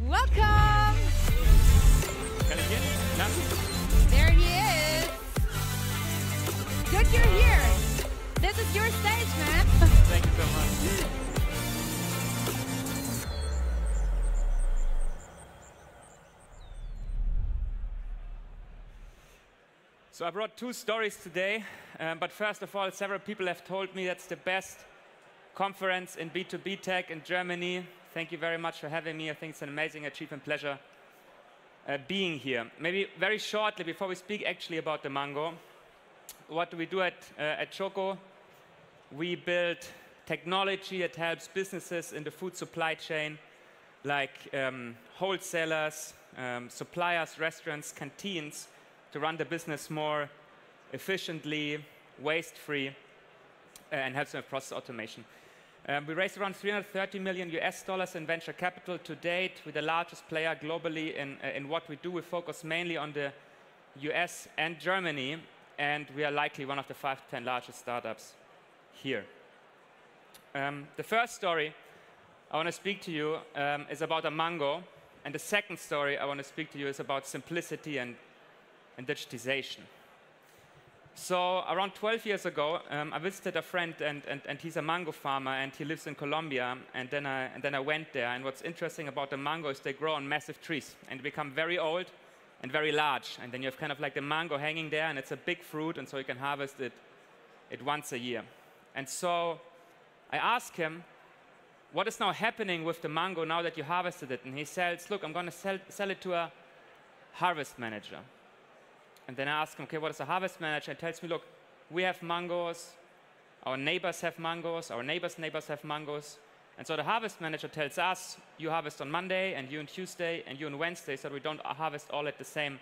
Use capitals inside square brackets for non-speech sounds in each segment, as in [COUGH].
Welcome! Ich gehen? Na? There he is. Good you're here. This is your stage, man. Thank you so much. So I brought two stories today, um, but first of all, several people have told me that's the best conference in B2B tech in Germany. Thank you very much for having me. I think it's an amazing achievement, pleasure uh, being here. Maybe very shortly, before we speak actually about the mango, what do we do at, uh, at Choco? We build technology that helps businesses in the food supply chain, like um, wholesalers, um, suppliers, restaurants, canteens, to run the business more efficiently, waste-free, uh, and helps them with process automation. Um, we raised around 330 million US dollars in venture capital to date. We're the largest player globally in, uh, in what we do. We focus mainly on the US and Germany, and we are likely one of the five to 10 largest startups here. Um, the first story I want to speak to you um, is about a mango, and the second story I want to speak to you is about simplicity and, and digitization. So around 12 years ago, um, I visited a friend, and, and, and he's a mango farmer, and he lives in Colombia. And then, I, and then I went there. And what's interesting about the mango is they grow on massive trees and become very old and very large. And then you have kind of like the mango hanging there, and it's a big fruit, and so you can harvest it, it once a year. And so I asked him, what is now happening with the mango now that you harvested it? And he says, look, I'm going to sell, sell it to a harvest manager. And then I ask him, okay, what is a harvest manager? And tells me, look, we have mangoes, our neighbors have mangoes, our neighbors' neighbors have mangoes. And so the harvest manager tells us, you harvest on Monday, and you on Tuesday, and you on Wednesday, so we don't harvest all at the same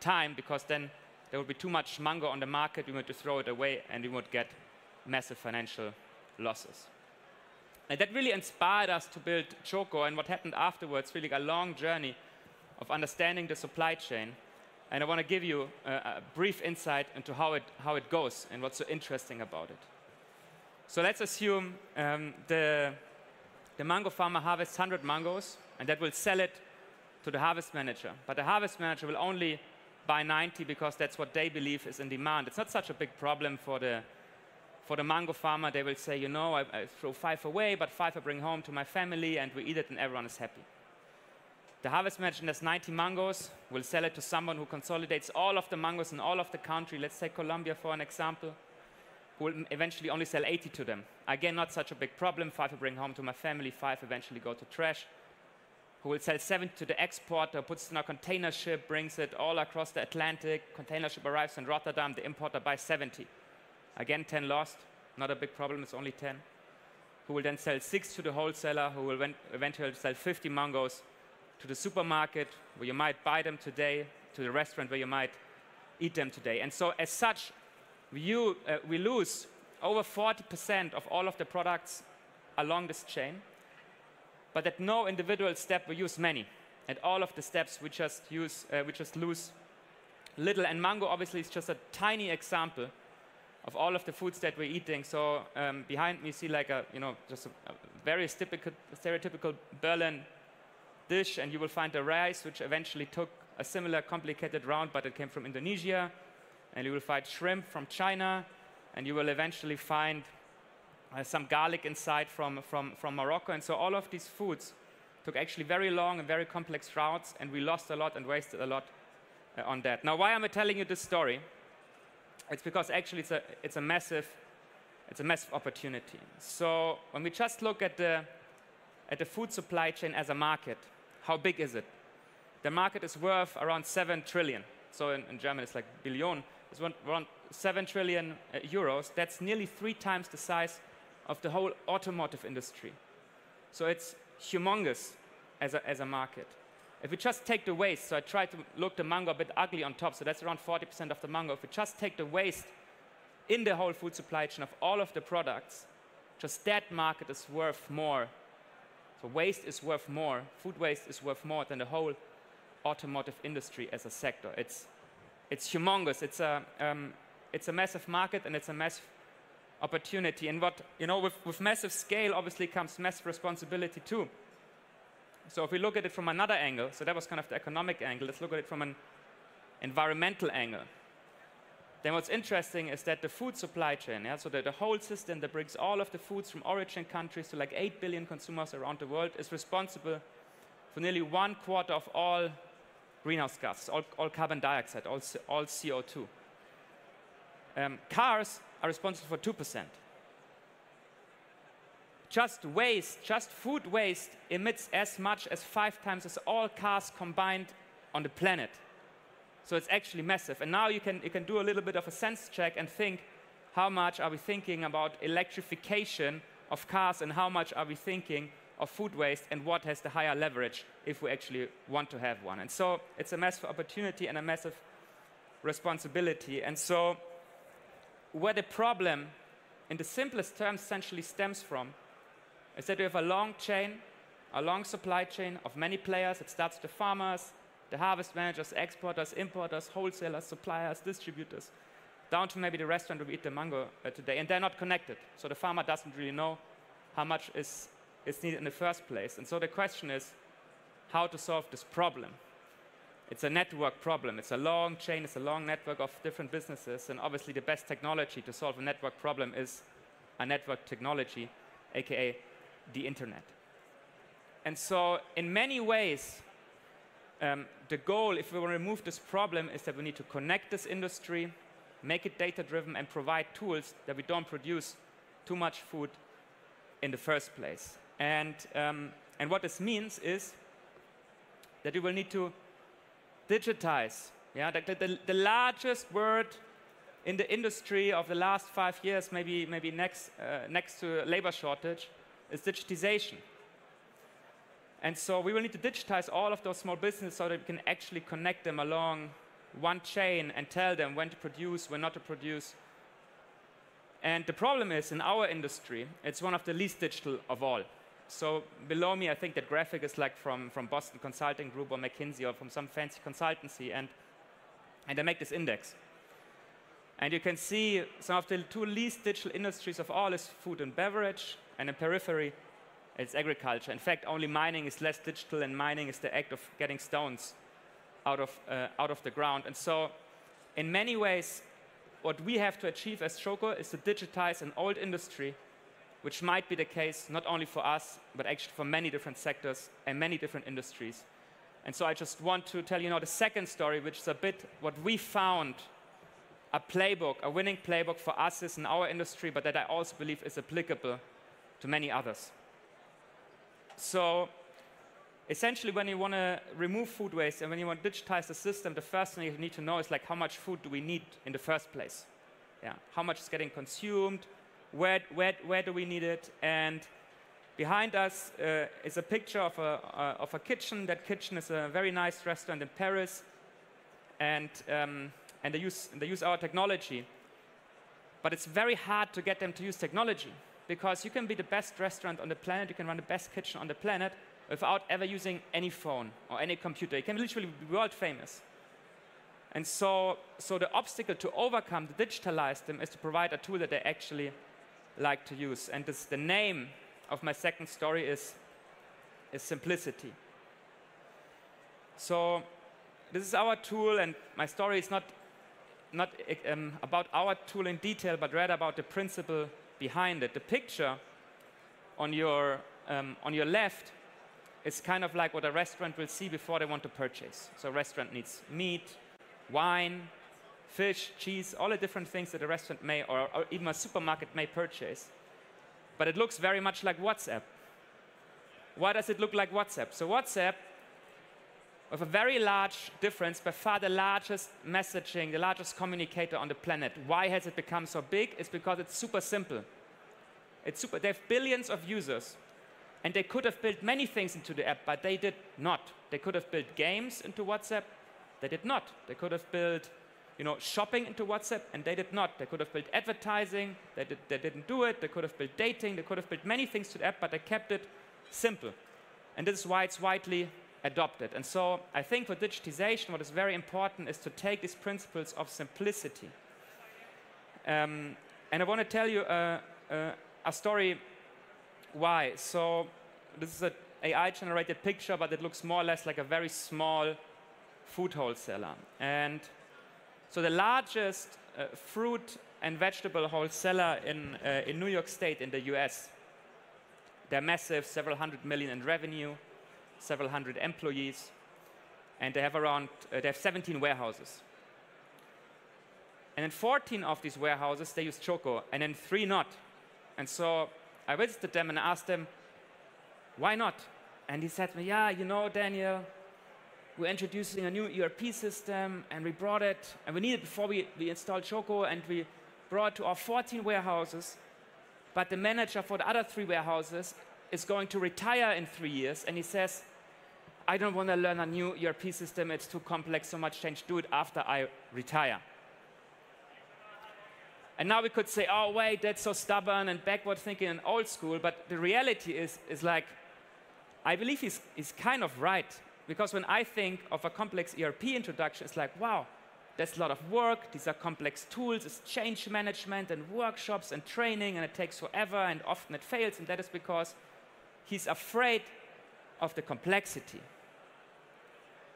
time, because then there would be too much mango on the market, we would throw it away, and we would get massive financial losses. And that really inspired us to build Choco, and what happened afterwards, really a long journey of understanding the supply chain and I want to give you a, a, brief insight into how it, how it goes and what's so interesting about it. So let's assume um, the, the mango farmer harvests 100 mangoes, and that will sell it to the harvest manager. But the harvest manager will only buy 90 because that's what they believe is in demand. It's not such a big problem for the, for the mango farmer. They will say, you know, I, I throw five away, but five I bring home to my family, and we eat it, and everyone is happy. The harvest manager has 90 mangoes, will sell it to someone who consolidates all of the mangoes in all of the country. Let's take Colombia for an example, who will eventually only sell 80 to them. Again, not such a big problem. Five I bring home to my family, five eventually go to trash. Who will sell 70 to the exporter, puts it in a container ship, brings it all across the Atlantic. Container ship arrives in Rotterdam, the importer buys 70. Again, 10 lost. Not a big problem, it's only 10. Who will then sell six to the wholesaler, who will eventually sell 50 mangoes to the supermarket where you might buy them today, to the restaurant where you might eat them today. And so, as such, we, uh, we lose over 40% of all of the products along this chain, but at no individual step we use many. At all of the steps we just use, uh, we just lose little. And mango obviously is just a tiny example of all of the foods that we're eating. So um, behind me, see like a, you know, just a, a very typical, stereotypical Berlin dish, and you will find the rice, which eventually took a similar complicated round, but it came from Indonesia. And you will find shrimp from China, and you will eventually find uh, some garlic inside from, from, from Morocco. And so all of these foods took actually very long and very complex routes, and we lost a lot and wasted a lot uh, on that. Now, why am I telling you this story? It's because actually it's a, it's a massive it's a massive opportunity. So when we just look at the, at the food supply chain as a market, how big is it? The market is worth around 7 trillion. So in, in German, it's like billion. It's around 7 trillion uh, euros. That's nearly three times the size of the whole automotive industry. So it's humongous as a, as a market. If we just take the waste, so I tried to look the mango a bit ugly on top, so that's around 40% of the mango. If we just take the waste in the whole food supply chain of all of the products, just that market is worth more so waste is worth more, food waste is worth more than the whole automotive industry as a sector. It's, it's humongous. It's a, um, it's a massive market and it's a massive opportunity. And what, you know, with, with massive scale obviously comes massive responsibility too. So if we look at it from another angle, so that was kind of the economic angle, let's look at it from an environmental angle. Then what's interesting is that the food supply chain, yeah, so the, the whole system that brings all of the foods from origin countries to like 8 billion consumers around the world is responsible for nearly one quarter of all greenhouse gases, all, all carbon dioxide, all, all CO2. Um, cars are responsible for 2%. Just waste, just food waste emits as much as five times as all cars combined on the planet. So it's actually massive. And now you can, you can do a little bit of a sense check and think how much are we thinking about electrification of cars and how much are we thinking of food waste and what has the higher leverage if we actually want to have one. And so it's a massive opportunity and a massive responsibility. And so where the problem in the simplest terms essentially stems from is that we have a long chain, a long supply chain of many players. It starts with the farmers, the harvest managers, exporters, importers, wholesalers, suppliers, distributors, down to maybe the restaurant where we eat the mango uh, today. And they're not connected. So the farmer doesn't really know how much is, is needed in the first place. And so the question is how to solve this problem. It's a network problem. It's a long chain, it's a long network of different businesses. And obviously, the best technology to solve a network problem is a network technology, aka the internet. And so, in many ways, um, the goal, if we want to remove this problem, is that we need to connect this industry, make it data driven, and provide tools that we don't produce too much food in the first place. And, um, and what this means is that we will need to digitize. Yeah, the, the, the largest word in the industry of the last five years, maybe, maybe next, uh, next to labor shortage, is digitization. And so we will need to digitize all of those small businesses so that we can actually connect them along one chain and tell them when to produce, when not to produce. And the problem is, in our industry, it's one of the least digital of all. So below me, I think that graphic is like from, from Boston Consulting Group or McKinsey or from some fancy consultancy. And, and they make this index. And you can see some of the two least digital industries of all is food and beverage, and in periphery, it's agriculture. In fact, only mining is less digital, and mining is the act of getting stones out of, uh, out of the ground. And so, in many ways, what we have to achieve as Choco is to digitize an old industry, which might be the case not only for us, but actually for many different sectors and many different industries. And so I just want to tell you now the second story, which is a bit what we found a playbook, a winning playbook for us is in our industry, but that I also believe is applicable to many others. So essentially, when you want to remove food waste and when you want to digitize the system, the first thing you need to know is like how much food do we need in the first place? Yeah, how much is getting consumed? Where, where, where do we need it? And behind us uh, is a picture of a, uh, of a kitchen. That kitchen is a very nice restaurant in Paris. And, um, and they, use, they use our technology. But it's very hard to get them to use technology because you can be the best restaurant on the planet, you can run the best kitchen on the planet without ever using any phone or any computer. You can literally be world famous. And so, so the obstacle to overcome, to digitalize them, is to provide a tool that they actually like to use. And this, the name of my second story is, is simplicity. So this is our tool, and my story is not, not um, about our tool in detail, but rather about the principle behind it. The picture on your, um, on your left is kind of like what a restaurant will see before they want to purchase. So a restaurant needs meat, wine, fish, cheese, all the different things that a restaurant may, or, or even a supermarket may purchase. But it looks very much like WhatsApp. Why does it look like WhatsApp? So WhatsApp with a very large difference, by far the largest messaging, the largest communicator on the planet. Why has it become so big? It's because it's super simple. It's super, they have billions of users. And they could have built many things into the app, but they did not. They could have built games into WhatsApp. They did not. They could have built you know, shopping into WhatsApp, and they did not. They could have built advertising. They, did, they didn't do it. They could have built dating. They could have built many things to the app, but they kept it simple. And this is why it's widely adopted. And so I think for digitization, what is very important is to take these principles of simplicity. Um, and I want to tell you a, story why. So this is an AI-generated picture, but it looks more or less like a very small food wholesaler. And so the largest uh, fruit and vegetable wholesaler in, uh, in New York State in the US. They're massive, several hundred million in revenue, several hundred employees, and they have around, uh, they have 17 warehouses. And in 14 of these warehouses, they use Choco, and in three not. And so I visited them and asked them, why not? And he said me, yeah, you know, Daniel, we're introducing a new ERP system, and we brought it, and we need it before we, we installed Choco, and we brought to our 14 warehouses. But the manager for the other three warehouses is going to retire in three years, and he says, I don't want to learn a new ERP system, it's too complex, so much change, do it after I retire. And now we could say, oh, wait, that's so stubborn and backward thinking and old school, but the reality is, is like, I believe he's, he's kind of right. Because when I think of a complex ERP introduction, it's like, wow, there's a lot of work, these are complex tools, it's change management and workshops and training, and it takes forever, and often it fails, and that is because he's afraid of the complexity.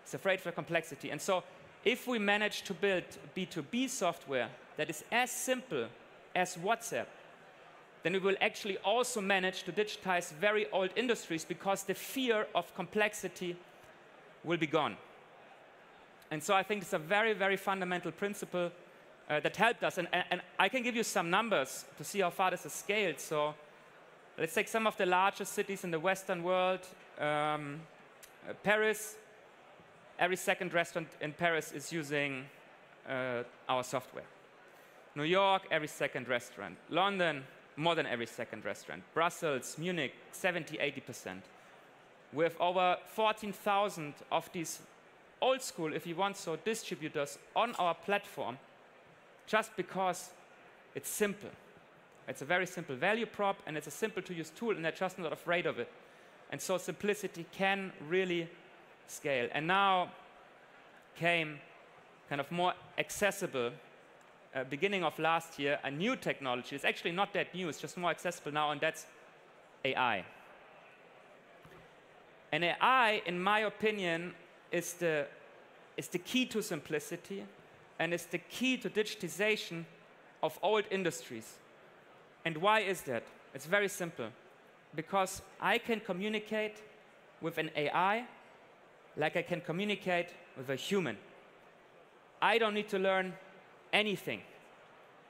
He's afraid of the complexity. And so if we manage to build B2B software that is as simple as WhatsApp, then we will actually also manage to digitize very old industries because the fear of complexity will be gone. And so I think it's a very, very fundamental principle uh, that helped us. And, and, I can give you some numbers to see how far this has scaled. So let's take some of the largest cities in the Western world. Um, uh, Paris, every second restaurant in Paris is using uh, our software. New York, every second restaurant. London, more than every second restaurant. Brussels, Munich, 70, 80%. We have over 14,000 of these old school, if you want so, distributors on our platform just because it's simple. It's a very simple value prop and it's a simple to use tool and they're just not afraid of it. And so simplicity can really scale. And now came kind of more accessible, uh, beginning of last year, a new technology. It's actually not that new, it's just more accessible now, and that's AI. And AI, in my opinion, is the, is the key to simplicity and is the key to digitization of old industries. And why is that? It's very simple. Because I can communicate with an AI like I can communicate with a human. I don't need to learn anything.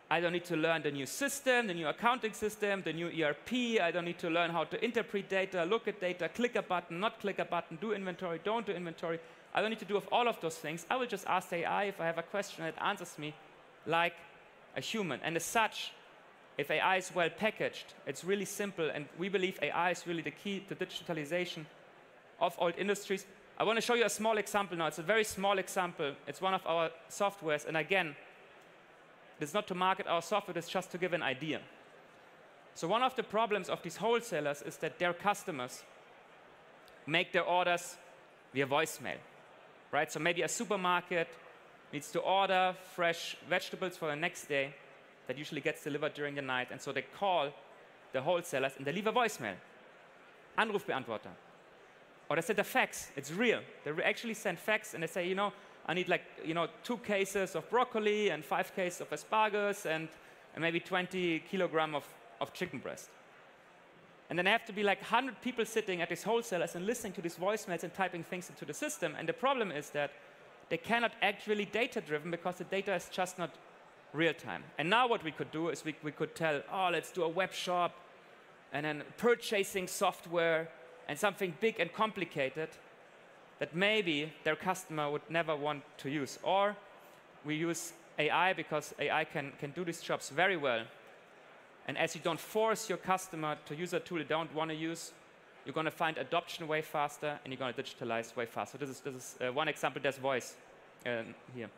I don't need to learn the new system, the new accounting system, the new ERP. I don't need to learn how to interpret data, look at data, click a button, not click a button, do inventory, don't do inventory. I don't need to do all of those things. I will just ask AI if I have a question that answers me like a human. And as such, if AI is well packaged, it's really simple. And we believe AI is really the key to digitalization of old industries. I want to show you a small example now. It's a very small example. It's one of our softwares. And again, it's not to market our software, it's just to give an idea. So one of the problems of these wholesalers is that their customers make their orders via voicemail, right? So maybe a supermarket needs to order fresh vegetables for the next day that usually gets delivered during the night. And so they call the wholesalers and they leave a voicemail. Anrufbeantworter. Or they send a fax. It's real. They actually send fax and they say, you know, I need like, you know, two cases of broccoli and five cases of asparagus and, and maybe 20 kilogram of, of chicken breast. And then I have to be like 100 people sitting at these wholesalers and listening to these voicemails and typing things into the system. And the problem is that they cannot act really data-driven because the data is just not real time. And now what we could do is we, we could tell, oh, let's do a web shop and then purchasing software and something big and complicated that maybe their customer would never want to use. Or we use AI because AI can, can do these jobs very well. And as you don't force your customer to use a tool they don't want to use, you're going to find adoption way faster and you're going to digitalize way faster. This is, this is uh, one example, there's voice um, here.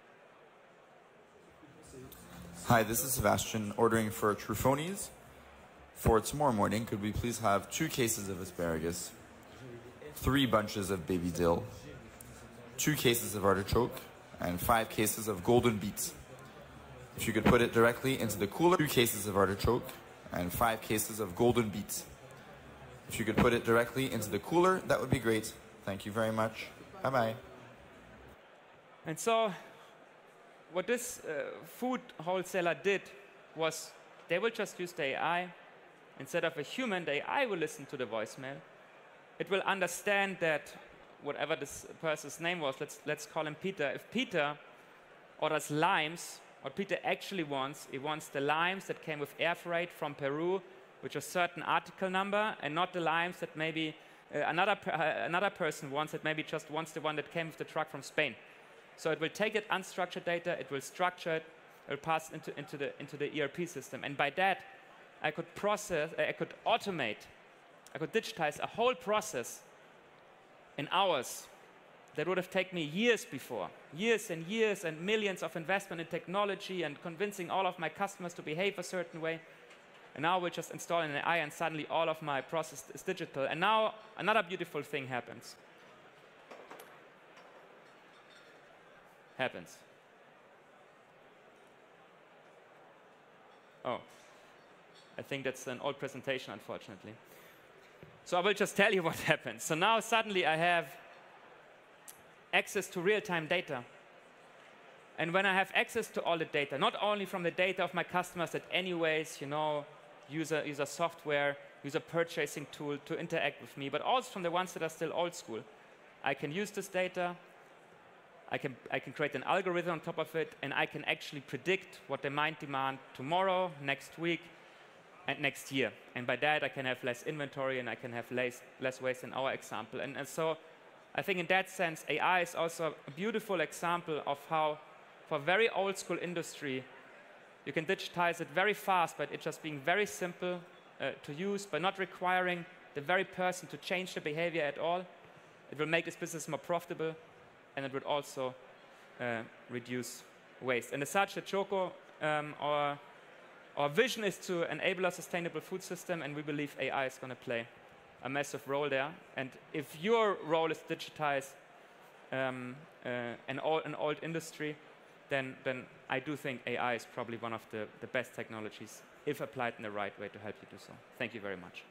Hi, this is Sebastian ordering for Trufoni's. For tomorrow morning, could we please have two cases of asparagus, three bunches of baby dill, two cases of artichoke, and five cases of golden beets. If you could put it directly into the cooler, two cases of artichoke, and five cases of golden beets. If you could put it directly into the cooler, that would be great. Thank you very much. Bye bye. And so, what this uh, food wholesaler did was they will just use the AI. Instead of a human, the AI will listen to the voicemail. It will understand that whatever this person's name was, let's, let's call him Peter. If Peter orders limes, what Peter actually wants, he wants the limes that came with air freight from Peru, which a certain article number, and not the limes that maybe uh, another, uh, another person wants, that maybe just wants the one that came with the truck from Spain. So it will take that unstructured data, it will structure it, it will pass into, into, the, into the ERP system. And by that, I could process, I could automate, I could digitize a whole process in hours that would have taken me years before, years and years and millions of investment in technology and convincing all of my customers to behave a certain way. And now we're just install an AI and suddenly all of my process is digital. And now another beautiful thing happens. Happens. Oh, I think that's an old presentation, unfortunately. So I will just tell you [LAUGHS] what happens. So now suddenly I have access to real-time data. And when I have access to all the data, not only from the data of my customers that anyways, you know, use a, use a software, use a purchasing tool to interact with me, but also from the ones that are still old school. I can use this data, I can, I can create an algorithm on top of it, and I can actually predict what they might demand tomorrow, next week, and next year. And by that, I can have less inventory and I can have less, less waste in our example. And, and so I think in that sense, AI is also a beautiful example of how, for very old school industry, you can digitize it very fast, but it just being very simple uh, to use, but not requiring the very person to change the behavior at all. It will make this business more profitable, and it would also uh, reduce waste. And as such, at Choco, um, our, our vision is to enable a sustainable food system, and we believe AI is going to play a massive role there. And if your role is digitize um, uh, an, old, an old industry, then, then I do think AI is probably one of the, the best technologies if applied in the right way to help you do so. Thank you very much.